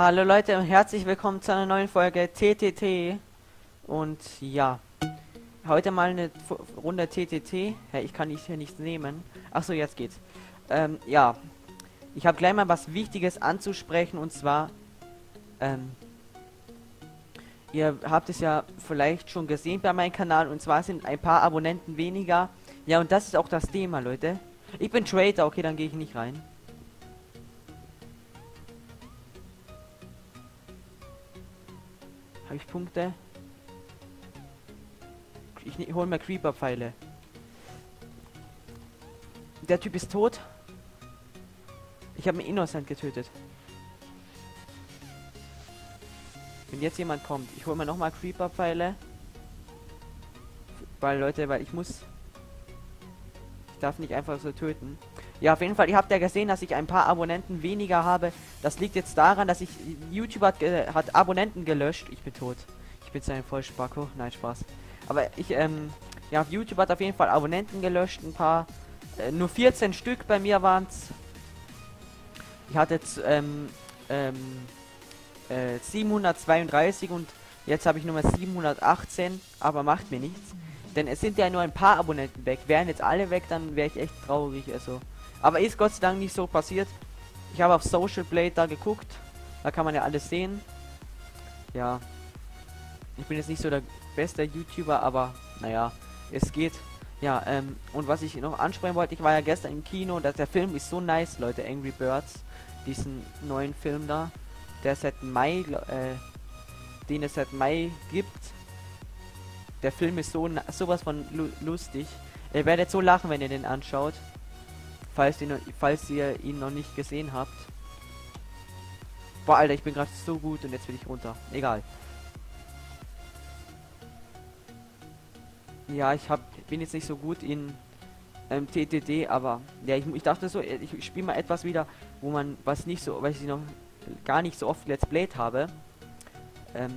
Hallo Leute und herzlich willkommen zu einer neuen Folge TTT. Und ja, heute mal eine Runde TTT. Ja, ich kann hier nichts nehmen. Achso, jetzt geht's. Ähm, ja, ich habe gleich mal was Wichtiges anzusprechen und zwar, ähm, ihr habt es ja vielleicht schon gesehen bei meinem Kanal und zwar sind ein paar Abonnenten weniger. Ja, und das ist auch das Thema, Leute. Ich bin Trader, okay, dann gehe ich nicht rein. Ich Punkte? Ich ne hol mir Creeper-Pfeile. Der Typ ist tot. Ich habe einen Innocent getötet. Wenn jetzt jemand kommt, ich hole mir nochmal Creeper-Pfeile. Weil, Leute, weil ich muss... Ich darf nicht einfach so töten. Ja, auf jeden Fall, ihr habt ja gesehen, dass ich ein paar Abonnenten weniger habe. Das liegt jetzt daran, dass ich... YouTube hat, hat Abonnenten gelöscht. Ich bin tot. Ich bin so ein Vollspacko. Nein, Spaß. Aber ich, ähm... Ja, YouTube hat auf jeden Fall Abonnenten gelöscht. Ein paar... Äh, nur 14 Stück bei mir waren es. Ich hatte jetzt, ähm... Ähm... Äh, 732 und jetzt habe ich Nummer 718. Aber macht mir nichts. Denn es sind ja nur ein paar Abonnenten weg. Wären jetzt alle weg, dann wäre ich echt traurig. Also... Aber ist Gott sei Dank nicht so passiert. Ich habe auf Social Blade da geguckt. Da kann man ja alles sehen. Ja. Ich bin jetzt nicht so der beste YouTuber, aber naja, es geht. Ja, ähm, und was ich noch ansprechen wollte, ich war ja gestern im Kino und der Film ist so nice, Leute, Angry Birds. Diesen neuen Film da. Der seit Mai, äh, den es seit Mai gibt. Der Film ist so sowas von lu lustig. Ihr werdet so lachen, wenn ihr den anschaut falls ihr, falls ihr ihn noch nicht gesehen habt. Boah, Alter, ich bin gerade so gut und jetzt bin ich runter. Egal. Ja, ich hab, bin jetzt nicht so gut in ähm, TTD, aber ja, ich, ich dachte so, ich spiele mal etwas wieder, wo man was nicht so, weil ich noch gar nicht so oft Let's Play habe. Ähm,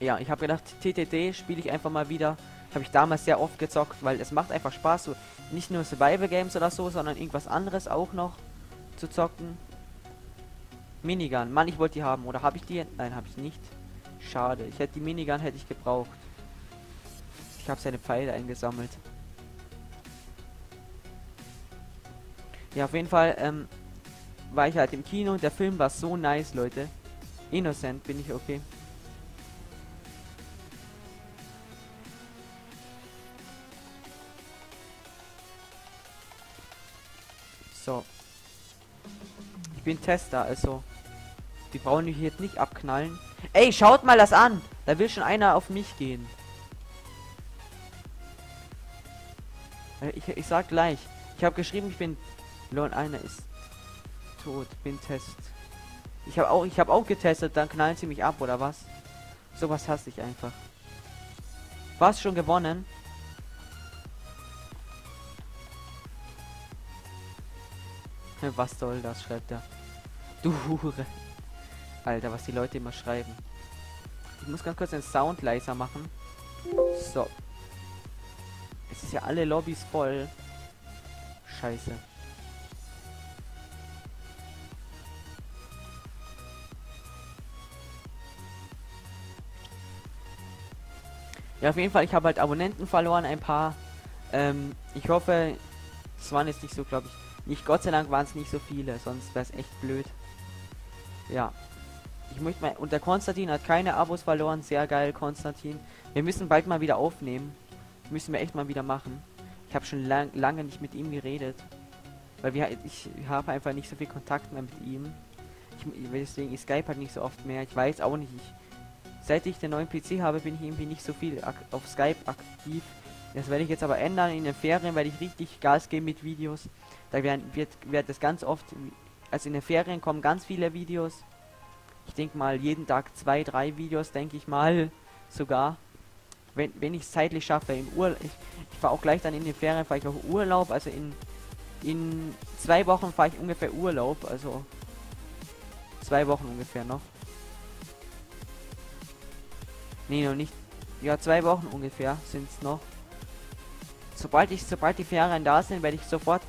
ja, ich habe gedacht, TTD spiele ich einfach mal wieder habe ich damals sehr oft gezockt, weil es macht einfach Spaß, so nicht nur Survival Games oder so, sondern irgendwas anderes auch noch zu zocken. Minigun, Mann, ich wollte die haben, oder habe ich die? Nein, habe ich nicht. Schade, ich hätte die Minigun hätte ich gebraucht. Ich habe seine Pfeile eingesammelt. Ja, auf jeden Fall ähm, war ich halt im Kino und der Film war so nice, Leute. Innocent bin ich okay. So. Ich bin Tester, also. Die brauchen mich jetzt nicht abknallen. Ey, schaut mal das an! Da will schon einer auf mich gehen. Äh, ich, ich sag gleich. Ich habe geschrieben, ich bin. Lol, einer ist tot. Bin Test. Ich habe auch, ich habe auch getestet, dann knallen sie mich ab oder was? Sowas hasse ich einfach. Was schon gewonnen? Was soll das, schreibt er. Du Hure. Alter, was die Leute immer schreiben. Ich muss ganz kurz den Sound leiser machen. So. Es ist ja alle Lobbys voll. Scheiße. Ja, auf jeden Fall, ich habe halt Abonnenten verloren, ein paar. Ähm, ich hoffe, es waren jetzt nicht so, glaube ich, nicht, Gott sei Dank waren es nicht so viele, sonst wäre es echt blöd. Ja. Ich möchte mal. Und der Konstantin hat keine Abos verloren. Sehr geil, Konstantin. Wir müssen bald mal wieder aufnehmen. müssen wir echt mal wieder machen. Ich habe schon lang, lange nicht mit ihm geredet. Weil wir, ich habe einfach nicht so viel Kontakt mehr mit ihm. Ich, deswegen ist Skype halt nicht so oft mehr. Ich weiß auch nicht. Ich, seit ich den neuen PC habe, bin ich irgendwie nicht so viel auf Skype aktiv. Das werde ich jetzt aber ändern. In den Ferien werde ich richtig Gas geben mit Videos. Da werden, wird, wird das ganz oft, also in den Ferien kommen ganz viele Videos. Ich denke mal jeden Tag zwei, drei Videos, denke ich mal sogar. Wenn, wenn ich es zeitlich schaffe, im Urlaub, ich, ich fahre auch gleich dann in den Ferien, fahre ich auch Urlaub, also in, in zwei Wochen fahre ich ungefähr Urlaub, also zwei Wochen ungefähr noch. Nee, noch nicht. Ja, zwei Wochen ungefähr sind es noch. Sobald ich, sobald die Ferien da sind, werde ich sofort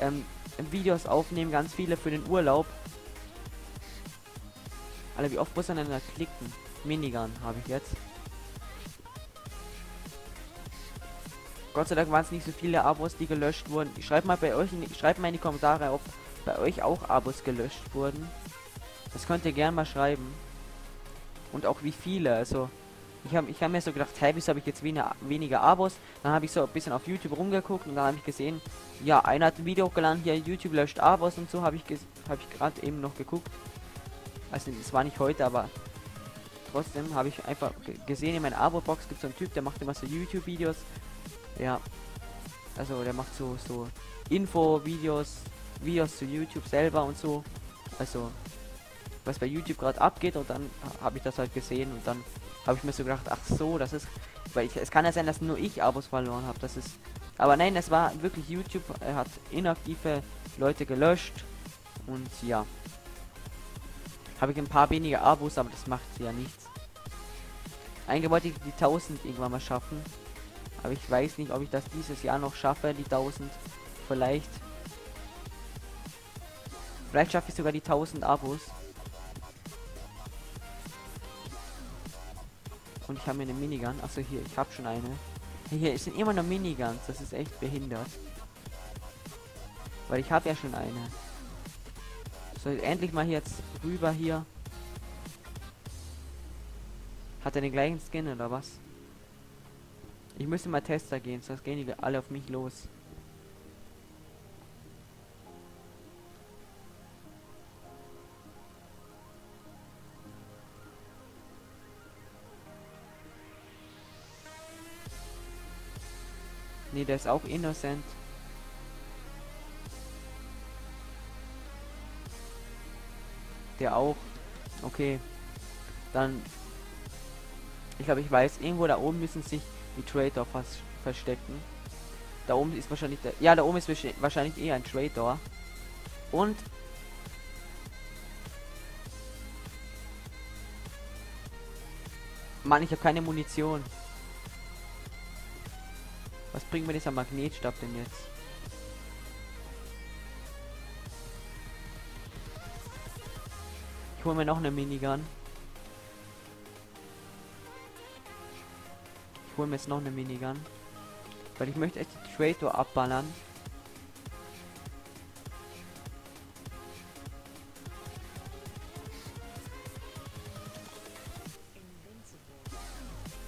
ähm, Videos aufnehmen, ganz viele für den Urlaub. Alter, wie oft muss er denn da klicken? Minigun habe ich jetzt. Gott sei Dank waren es nicht so viele Abos, die gelöscht wurden. Schreibt mal bei euch, in, schreibt mal in die Kommentare, ob bei euch auch Abos gelöscht wurden. Das könnt ihr gerne mal schreiben. Und auch wie viele, also... Ich habe ich hab mir so gedacht, hey, wieso habe ich jetzt weniger, weniger Abos? Dann habe ich so ein bisschen auf YouTube rumgeguckt und dann habe ich gesehen, ja, einer hat ein Video hochgeladen, hier YouTube löscht Abos und so, habe ich, habe ich gerade eben noch geguckt. Also, es war nicht heute, aber trotzdem habe ich einfach gesehen, in meiner Abo-Box gibt es so einen Typ, der macht immer so YouTube-Videos. Ja, also der macht so, so Info-Videos, Videos zu YouTube selber und so. Also, was bei YouTube gerade abgeht und dann habe ich das halt gesehen und dann habe ich mir so gedacht, ach so, das ist, weil ich, es kann ja sein, dass nur ich Abos verloren habe, das ist, aber nein, es war wirklich YouTube, er hat inaktive Leute gelöscht und ja, habe ich ein paar weniger Abos, aber das macht ja nichts. Eigentlich wollte ich die 1000 irgendwann mal schaffen, aber ich weiß nicht, ob ich das dieses Jahr noch schaffe, die 1000, vielleicht. Vielleicht schaffe ich sogar die 1000 Abos. Ich habe mir eine Minigun. Achso, hier, ich habe schon eine. Hier sind immer noch Miniguns. Das ist echt behindert. Weil ich habe ja schon eine. So, endlich mal jetzt rüber hier. Hat er den gleichen Skin oder was? Ich müsste mal Tester gehen, sonst gehen die alle auf mich los. Nee, der ist auch innocent. Der auch. Okay. Dann. Ich glaube, ich weiß, irgendwo da oben müssen sich die Trader fast verstecken. Da oben ist wahrscheinlich der. Ja, da oben ist wahrscheinlich eher ein Trader. Und. Mann, ich habe keine Munition. Bringt mir dieser Magnetstab denn jetzt? Ich hole mir noch eine Minigun. Ich hole mir jetzt noch eine Minigun. Weil ich möchte echt die Traitor abballern.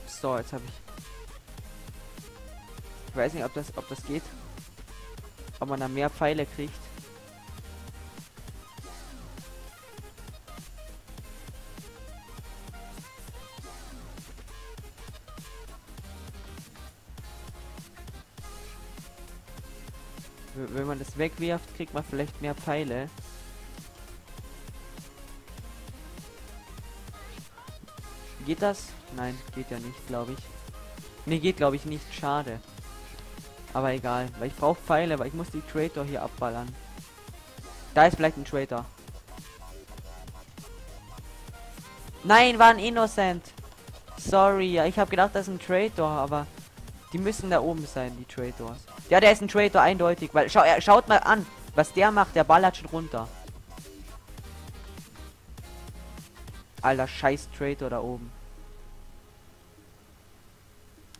So, jetzt habe ich ich weiß nicht, ob das, ob das geht. Ob man da mehr Pfeile kriegt. Wenn man das wegwirft, kriegt man vielleicht mehr Pfeile. Geht das? Nein, geht ja nicht, glaube ich. Ne, geht glaube ich nicht. Schade. Aber egal, weil ich brauche Pfeile, weil ich muss die Traitor hier abballern. Da ist vielleicht ein Traitor. Nein, war ein Innocent. Sorry, ich habe gedacht, das ist ein Traitor, aber die müssen da oben sein, die Traitors. Ja, der ist ein Traitor, eindeutig, weil schau, er, schaut mal an, was der macht, der ballert schon runter. Alter, scheiß Traitor da oben.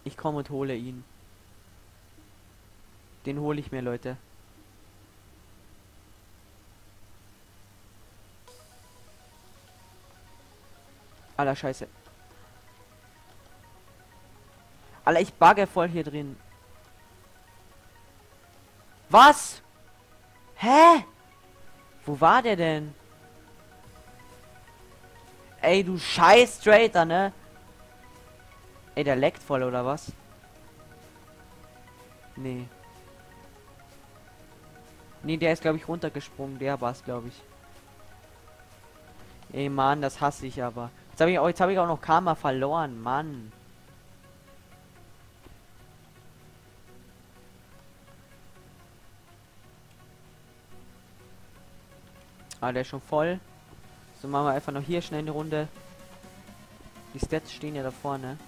Ich komme und hole ihn. Den hole ich mir, Leute. Aller Scheiße. Alter, ich bagge voll hier drin. Was? Hä? Wo war der denn? Ey, du scheiß Traitor, ne? Ey, der leckt voll, oder was? Nee. Nee, der ist, glaube ich, runtergesprungen. Der war es, glaube ich. Ey, Mann, das hasse ich aber. Jetzt habe ich, auch, hab ich auch noch Karma verloren, Mann. Ah, der ist schon voll. So machen wir einfach noch hier schnell eine Runde. Die Stats stehen ja da vorne.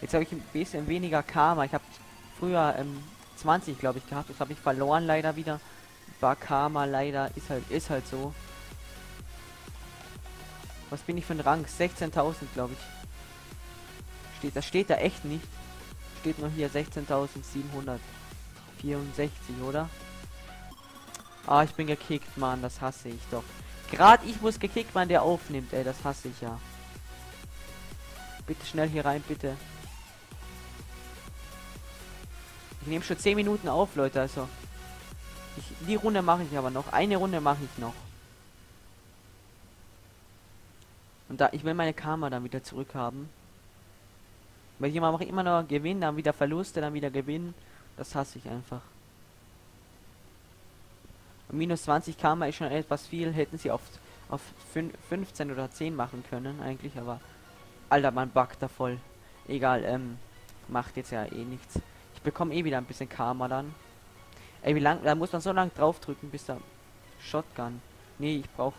Jetzt habe ich ein bisschen weniger Karma. Ich habe früher ähm, 20, glaube ich, gehabt. Das habe ich verloren leider wieder. Bug Karma leider ist halt ist halt so. Was bin ich für ein Rang? 16.000 glaube ich. Steht, das steht da echt nicht. Steht nur hier 16.764, oder? Ah, ich bin gekickt, Mann. Das hasse ich doch. Gerade ich muss gekickt, man, der aufnimmt, ey. Das hasse ich ja. Bitte schnell hier rein, bitte. Ich nehme schon 10 Minuten auf, Leute, also. Ich, die Runde mache ich aber noch. Eine Runde mache ich noch. Und da, ich will meine Karma dann wieder zurückhaben. Weil hier mache ich immer noch Gewinn, dann wieder Verluste, dann wieder Gewinn. Das hasse ich einfach. Und minus 20 Karma ist schon etwas viel. Hätten sie auf, auf 15 oder 10 machen können, eigentlich, aber. Alter, man backt da voll. Egal, ähm, macht jetzt ja eh nichts. Ich bekomme eh wieder ein bisschen Karma dann. Ey, wie lang, da muss man so lange draufdrücken, bis da Shotgun. Nee, ich brauche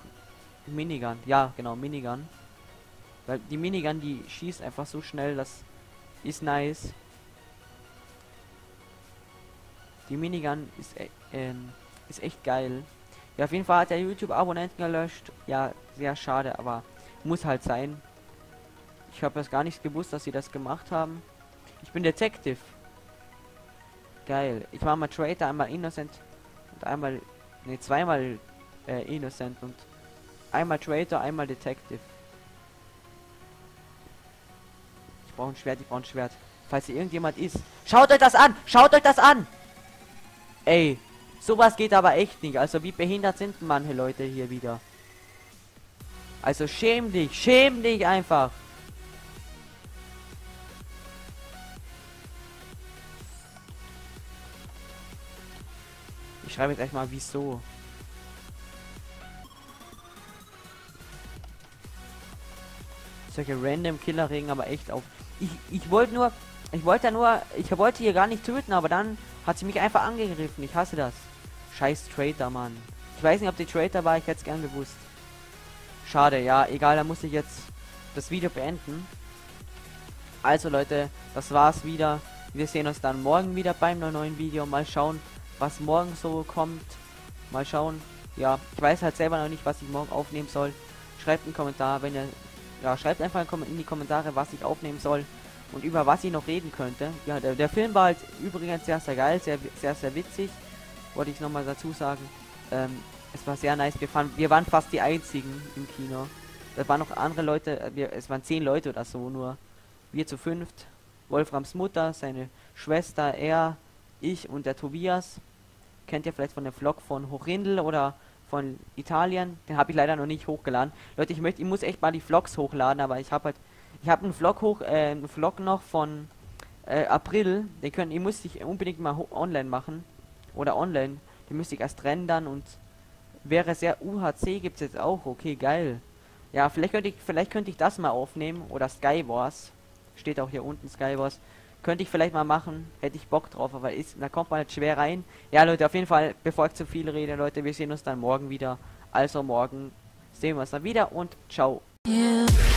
Minigun. Ja, genau, Minigun. Weil die Minigun, die schießt einfach so schnell, das ist nice. Die Minigun ist, äh, ähm, ist echt geil. Ja, auf jeden Fall hat der YouTube-Abonnenten gelöscht. Ja, sehr schade, aber muss halt sein. Ich habe das gar nicht gewusst, dass sie das gemacht haben. Ich bin Detective. Geil. Ich war mal Traitor, einmal Innocent und einmal, ne, zweimal äh, Innocent und einmal Traitor, einmal Detective. Ich brauche ein Schwert, ich brauche ein Schwert. Falls hier irgendjemand ist. Schaut euch das an! Schaut euch das an! Ey, sowas geht aber echt nicht. Also wie behindert sind manche Leute hier wieder. Also schäm dich, schäm dich einfach. Ich schreibe jetzt erstmal wieso. Solche random Killer regen aber echt auf. Ich, ich wollte nur, ich wollte nur, ich wollte hier gar nicht töten, aber dann hat sie mich einfach angegriffen. Ich hasse das. Scheiß Traitor, Mann. Ich weiß nicht, ob die Traitor war, ich hätte es gern gewusst. Schade, ja, egal, da muss ich jetzt das Video beenden. Also Leute, das war's wieder. Wir sehen uns dann morgen wieder beim neuen Video. Mal schauen, was morgen so kommt. Mal schauen. Ja, ich weiß halt selber noch nicht, was ich morgen aufnehmen soll. Schreibt einen Kommentar, wenn ihr... Ja, schreibt einfach in die Kommentare, was ich aufnehmen soll und über was ich noch reden könnte. Ja, der, der Film war halt übrigens sehr, sehr geil, sehr, sehr, sehr witzig. Wollte ich nochmal dazu sagen. Ähm, es war sehr nice. Wir, fanden, wir waren fast die einzigen im Kino. Da waren noch andere Leute, äh, wir, es waren zehn Leute oder so nur. Wir zu fünft. Wolframs Mutter, seine Schwester, er, ich und der Tobias kennt ihr vielleicht von dem Vlog von Hochrindel oder von Italien. Den habe ich leider noch nicht hochgeladen. Leute, ich möchte, ich muss echt mal die Vlogs hochladen, aber ich habe halt, ich habe einen Vlog hoch, äh, einen Vlog noch von äh, April. Den können, ich muss ich unbedingt mal online machen oder online. Den müsste ich erst rendern und wäre sehr UHC gibt es jetzt auch. Okay, geil. Ja, vielleicht könnte ich, vielleicht könnte ich das mal aufnehmen oder Skywars. Steht auch hier unten Skywars. Könnte ich vielleicht mal machen. Hätte ich Bock drauf, aber ist, da kommt man halt schwer rein. Ja, Leute, auf jeden Fall, bevor ich zu viel rede, Leute, wir sehen uns dann morgen wieder. Also morgen sehen wir uns dann wieder und ciao. Yeah.